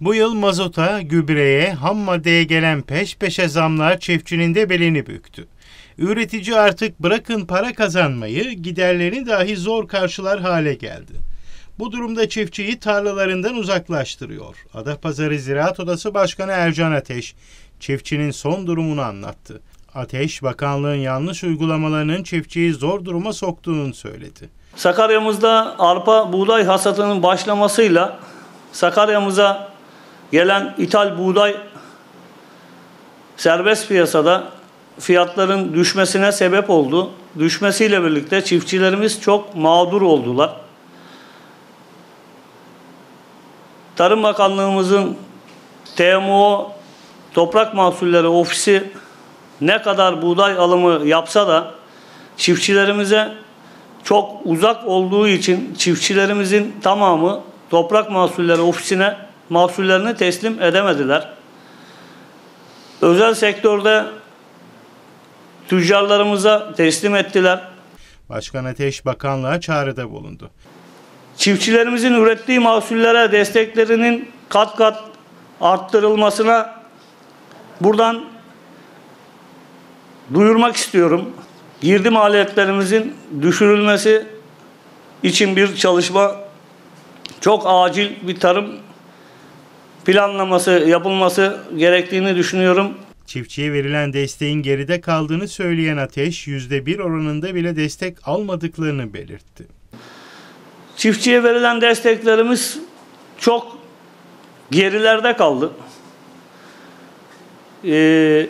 Bu yıl mazota, gübreye, ham maddeye gelen peş peşe zamlar çiftçinin de belini büktü. Üretici artık bırakın para kazanmayı, giderlerini dahi zor karşılar hale geldi. Bu durumda çiftçiyi tarlalarından uzaklaştırıyor. Adapazarı Ziraat Odası Başkanı Ercan Ateş, çiftçinin son durumunu anlattı. Ateş, bakanlığın yanlış uygulamalarının çiftçiyi zor duruma soktuğunu söyledi. Sakarya'mızda arpa buğday hasatının başlamasıyla Sakarya'mıza gelen ithal buğday serbest piyasada fiyatların düşmesine sebep oldu. Düşmesiyle birlikte çiftçilerimiz çok mağdur oldular. Tarım Bakanlığımızın TMO Toprak Mahsulleri Ofisi ne kadar buğday alımı yapsa da çiftçilerimize çok uzak olduğu için çiftçilerimizin tamamı Toprak Mahsulleri Ofisi'ne mahsullerini teslim edemediler. Özel sektörde tüccarlarımıza teslim ettiler. Başkan Ateş bakanlığa çağrıda bulundu. Çiftçilerimizin ürettiği mahsullere desteklerinin kat kat arttırılmasına buradan duyurmak istiyorum. Girdi maliyetlerimizin düşürülmesi için bir çalışma çok acil bir tarım planlaması yapılması gerektiğini düşünüyorum. Çiftçiye verilen desteğin geride kaldığını söyleyen Ateş, %1 oranında bile destek almadıklarını belirtti. Çiftçiye verilen desteklerimiz çok gerilerde kaldı. Ee,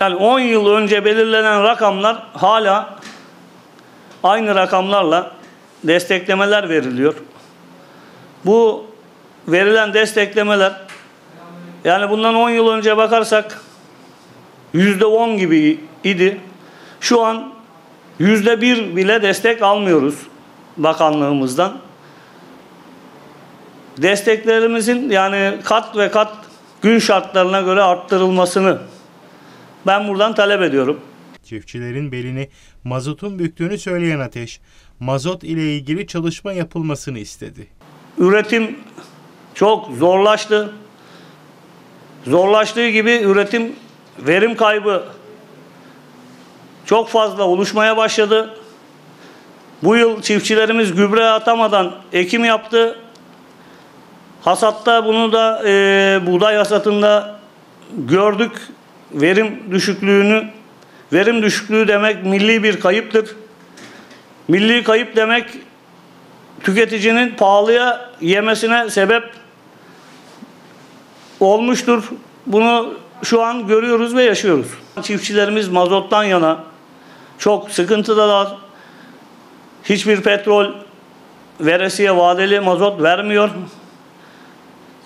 yani 10 yıl önce belirlenen rakamlar hala aynı rakamlarla desteklemeler veriliyor. Bu verilen desteklemeler yani bundan 10 yıl önce bakarsak yüzde 10 gibi idi. Şu an yüzde bir bile destek almıyoruz bakanlığımızdan. Desteklerimizin yani kat ve kat gün şartlarına göre arttırılmasını ben buradan talep ediyorum. Çiftçilerin belini mazotun büktüğünü söyleyen Ateş, mazot ile ilgili çalışma yapılmasını istedi. Üretim çok zorlaştı. Zorlaştığı gibi üretim verim kaybı çok fazla oluşmaya başladı. Bu yıl çiftçilerimiz gübre atamadan ekim yaptı. Hasatta bunu da e, buğday hasatında gördük. Verim düşüklüğünü. Verim düşüklüğü demek milli bir kayıptır. Milli kayıp demek tüketicinin pahalıya yemesine sebep olmuştur. Bunu şu an görüyoruz ve yaşıyoruz. Çiftçilerimiz mazottan yana çok sıkıntıdalar. Hiçbir petrol veresiye vadeli mazot vermiyor.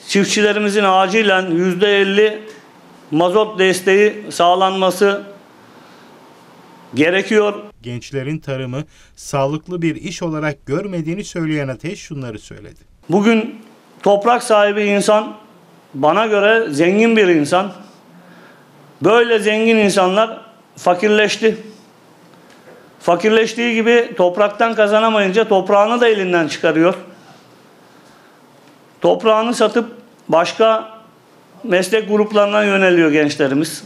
Çiftçilerimizin acilen yüzde elli mazot desteği sağlanması gerekiyor. Gençlerin tarımı sağlıklı bir iş olarak görmediğini söyleyen Ateş şunları söyledi. Bugün toprak sahibi insan bana göre zengin bir insan. Böyle zengin insanlar fakirleşti. Fakirleştiği gibi topraktan kazanamayınca toprağını da elinden çıkarıyor. Toprağını satıp başka meslek gruplarına yöneliyor gençlerimiz.